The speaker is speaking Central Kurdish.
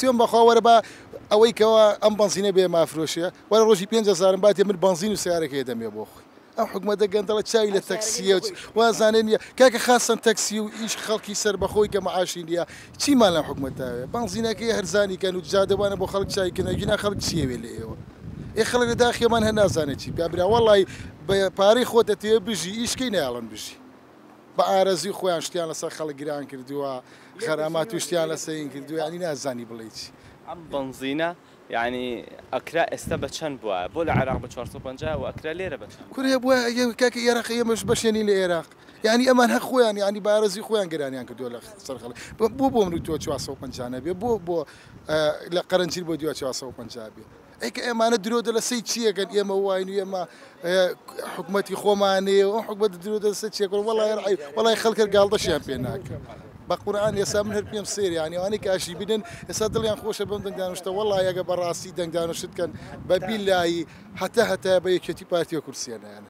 سوێن بەخواوەرە بە ئەوەی کەەوە ئەم بنزینە بێ مافرۆشە وەرە ڕۆژی پێ سارم باێ من بنزین و سیارەکەی دەمێ بۆ خۆی ئەم حکومەدە گەندەڵە چاوی لە تەکسیە وازانێن نیە کاکە خاستن تەکسی و ئیش خەڵکی سەر بەخۆی کە مەعاشی نیە چیمان لە حکومەتاوێ بنزینەکەی هەرزانی کەن و جادەوانە بۆ خەڵک چایکەنەگینا خەڵک چیەوێ لە ئێوە ێ خەڵک لە داخێمان هەنازانێت چی پێبرا وڵی بە پارەی خۆت دەتێ بژی ئیشکی ناڵن بژی بە ئارەزی خۆیان شتیان لەسەر خەڵک گیران کردووە خەرەما توشتیان لەسەرین کردووە ینی نازانی بڵێ چی ئەم بنزینە یعنی ئەکرا ئێستا بچن چەند بول عراق بە 450 و ئەکرا بچن بە کوێ بووە کاکە ئێراق ئێمەش بەشێنی لە عێراق ینی ئەمان هە خۆیان ینی بارەزی خۆیان گرانیان کردو لە سەرخەڵ بۆ بۆ من تۆ 450 بێ بۆ بۆ لە قەرنجیر بۆ 450 بێ ئەیکە ئێمانە درۆدە لە سی چیەکەن ئێمە واین و ئێمە حکوومەتی خۆمانەیە و حکوومەت درۆدە سە چێکۆ وڵای وڵای خەڵکرد گاڵدەشیان پێ ناکە. بەقورآان ئێسا من هەر پێم سێریانیوانی کاشی بدن ئێستا دڵیان خۆشە بم دەنگدانشتە وڵا یەگە بەڕاستی دەنگدانشتکەن بە بیلایی هەتا هەتا بە یەکێتی پارتیە کورسیانیان